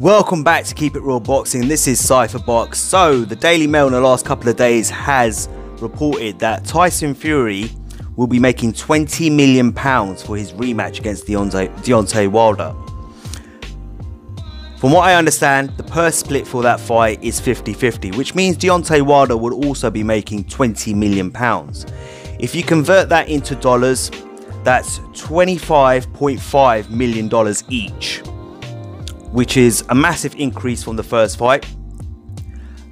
Welcome back to Keep It Real Boxing. This is Cypherbox. So, the Daily Mail in the last couple of days has reported that Tyson Fury will be making 20 million pounds for his rematch against Deontay, Deontay Wilder. From what I understand, the purse split for that fight is 50-50, which means Deontay Wilder would also be making 20 million pounds. If you convert that into dollars, that's 25.5 million dollars each, which is a massive increase from the first fight.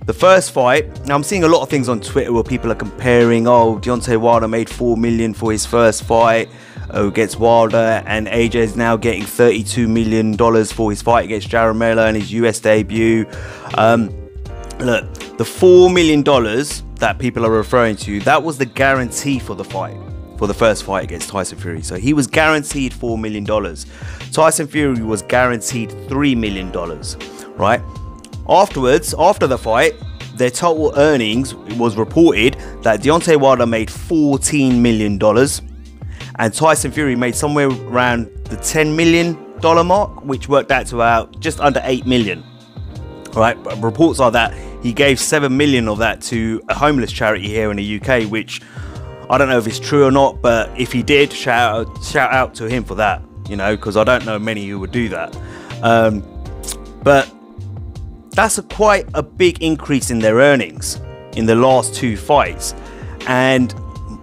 The first fight, now I'm seeing a lot of things on Twitter where people are comparing, oh, Deontay Wilder made 4 million for his first fight oh, against Wilder, and AJ is now getting 32 million dollars for his fight against Jarrell Miller and his US debut. Um, look, the 4 million dollars that people are referring to, that was the guarantee for the fight for the first fight against Tyson Fury. So he was guaranteed $4 million. Tyson Fury was guaranteed $3 million, right? Afterwards, after the fight, their total earnings was reported that Deontay Wilder made $14 million and Tyson Fury made somewhere around the $10 million mark, which worked out to about just under 8 million. Right, reports are that he gave 7 million of that to a homeless charity here in the UK, which I don't know if it's true or not, but if he did, shout out, shout out to him for that, you know, because I don't know many who would do that. Um, but that's a quite a big increase in their earnings in the last two fights. And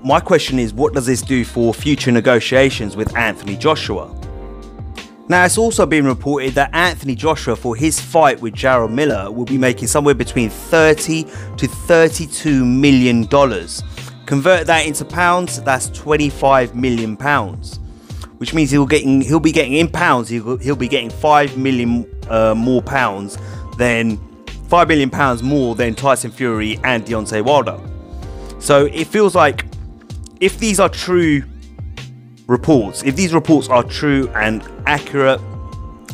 my question is, what does this do for future negotiations with Anthony Joshua? Now, it's also been reported that Anthony Joshua, for his fight with Jarrell Miller, will be making somewhere between 30 to 32 million dollars. Convert that into pounds, that's 25 million pounds, which means he'll getting he'll be getting in pounds. He'll, he'll be getting five million uh, more pounds than five million pounds more than Tyson Fury and Deontay Wilder. So it feels like if these are true reports, if these reports are true and accurate,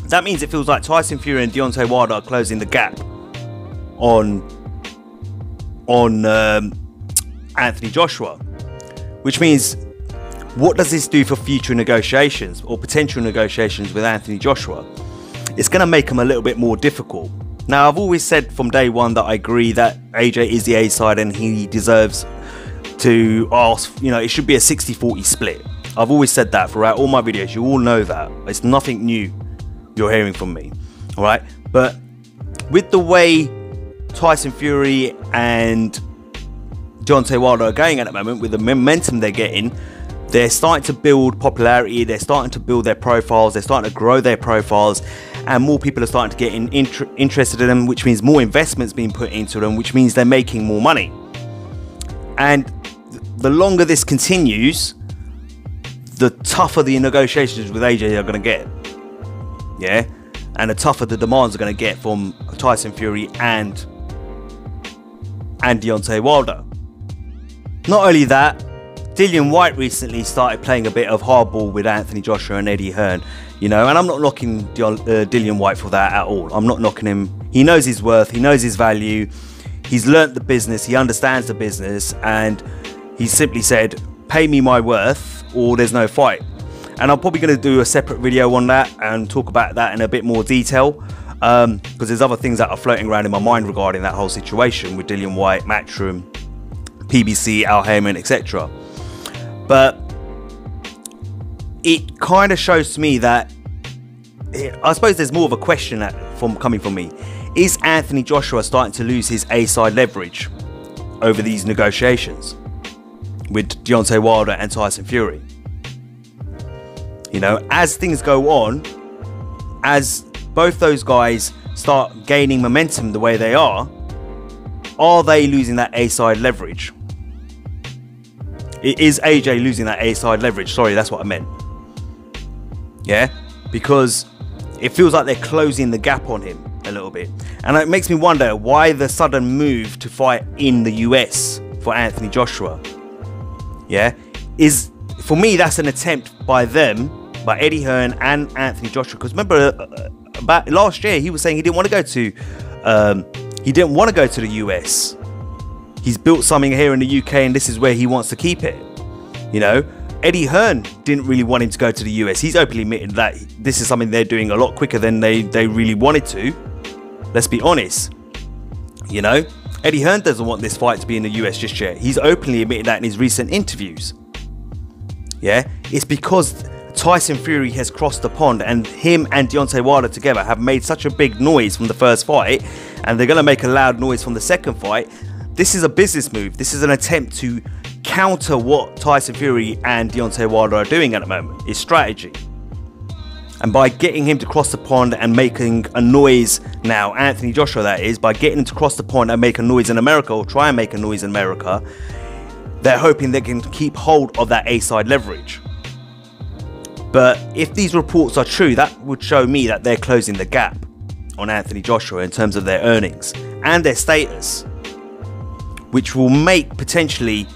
that means it feels like Tyson Fury and Deontay Wilder are closing the gap on on um, Anthony Joshua, which means what does this do for future negotiations or potential negotiations with Anthony Joshua? It's going to make them a little bit more difficult. Now, I've always said from day one that I agree that AJ is the A side and he deserves to ask, you know, it should be a 60 40 split. I've always said that throughout all my videos. You all know that. It's nothing new you're hearing from me. All right. But with the way Tyson Fury and Deontay Wilder are going at the moment, with the momentum they're getting, they're starting to build popularity, they're starting to build their profiles, they're starting to grow their profiles, and more people are starting to get in, inter- interested in them, which means more investments being put into them, which means they're making more money. And the longer this continues, the tougher the negotiations with AJ are going to get. Yeah? And the tougher the demands are going to get from Tyson Fury and and Deontay Wilder. Not only that, Dillian Whyte recently started playing a bit of hardball with Anthony Joshua and Eddie Hearn, you know, and I'm not knocking uh, Dillian Whyte for that at all. I'm not knocking him. He knows his worth, he knows his value, he's learnt the business, he understands the business, and he simply said, pay me my worth or there's no fight. And I'm probably going to do a separate video on that and talk about that in a bit more detail because um, there's other things that are floating around in my mind regarding that whole situation with Dillian Whyte, Matchroom, PBC, Al Haymon, etc. But it kind of shows to me that I suppose there's more of a question that from coming from me. Is Anthony Joshua starting to lose his A side leverage over these negotiations with Deontay Wilder and Tyson Fury? You know, as things go on, as both those guys start gaining momentum the way they are, are they losing that A side leverage? Is AJ losing that A side leverage. Sorry, that's what I meant. Yeah, because it feels like they're closing the gap on him a little bit. And it makes me wonder why the sudden move to fight in the US for Anthony Joshua. Yeah, is for me that's an attempt by them, by Eddie Hearn and Anthony Joshua. Because remember, uh, uh, about last year he was saying he didn't want to go to, um, he didn't want to go to the US he's built something here in the UK and this is where he wants to keep it. You know, Eddie Hearn didn't really want him to go to the US. He's openly admitted that this is something they're doing a lot quicker than they, they really wanted to. Let's be honest. You know, Eddie Hearn doesn't want this fight to be in the US just yet. He's openly admitted that in his recent interviews. Yeah, it's because Tyson Fury has crossed the pond and him and Deontay Wilder together have made such a big noise from the first fight and they're going to make a loud noise from the second fight. This is a business move. This is an attempt to counter what Tyson Fury and Deontay Wilder are doing at the moment. It's strategy. And by getting him to cross the pond and making a noise now, Anthony Joshua that is, by getting him to cross the pond and make a noise in America or try and make a noise in America, they're hoping they can keep hold of that A side leverage. But if these reports are true, that would show me that they're closing the gap on Anthony Joshua in terms of their earnings and their status, which will make potentially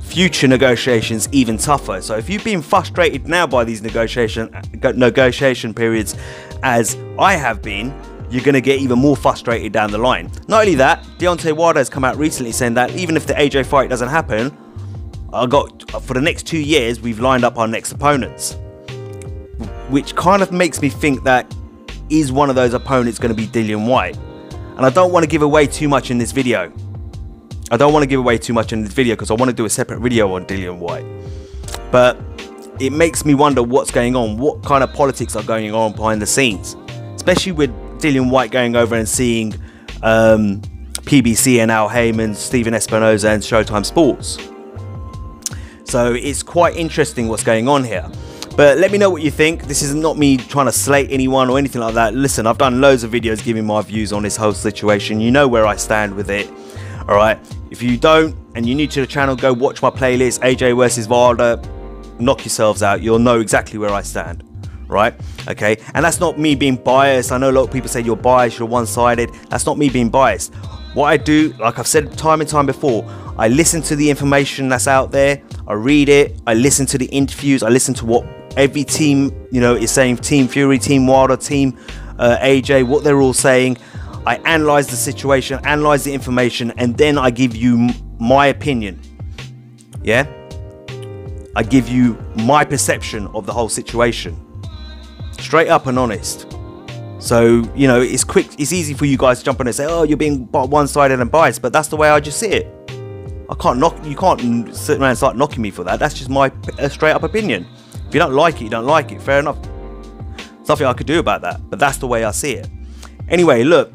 future negotiations even tougher. So if you've been frustrated now by these negotiation uh, negotiation periods as I have been, you're going to get even more frustrated down the line. Not only that, Deontay Wilder has come out recently saying that even if the AJ fight doesn't happen, I got for the next two years we've lined up our next opponents, which kind of makes me think that is one of those opponents going to be Dillian Whyte? and I don't want to give away too much in this video. I don't want to give away too much in this video because I want to do a separate video on Dillian Whyte. but it makes me wonder what's going on, what kind of politics are going on behind the scenes, especially with Dillian Whyte going over and seeing um, PBC and Al Haymon, Stephen Espinoza, and Showtime Sports. So it's quite interesting what's going on here. But let me know what you think. This is not me trying to slate anyone or anything like that. Listen, I've done loads of videos giving my views on this whole situation. You know where I stand with it. All right. If you don't and you're new to the channel, go watch my playlist, AJ versus Wilder. Knock yourselves out. You'll know exactly where I stand. Right? Okay. And that's not me being biased. I know a lot of people say you're biased, you're one sided. That's not me being biased. What I do, like I've said time and time before, I listen to the information that's out there. I read it. I listen to the interviews. I listen to what every team, you know, is saying. Team Fury, Team Wilder, Team uh, AJ, what they're all saying. I analyze the situation, analyze the information, and then I give you my opinion. Yeah? I give you my perception of the whole situation. Straight up and honest. So, you know, it's quick, it's easy for you guys to jump on and say, oh, you're being one sided and biased, but that's the way I just see it. I can't knock, you can't sit around and start knocking me for that. That's just my straight up opinion. If you don't like it, you don't like it. Fair enough. Nothing I could do about that, but that's the way I see it. Anyway, look,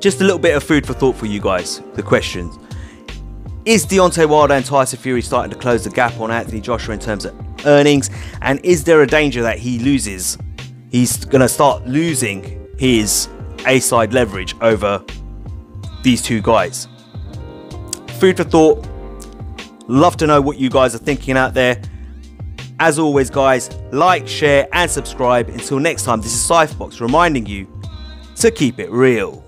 just a little bit of food for thought for you guys. The questions. Is Deontay Wilder and Tyson Fury starting to close the gap on Anthony Joshua in terms of earnings? And is there a danger that he loses he's going to start losing his A side leverage over these two guys. Food for thought. Love to know what you guys are thinking out there. As always, guys, like, share, and subscribe. Until next time, this is Cypherbox reminding you to keep it real.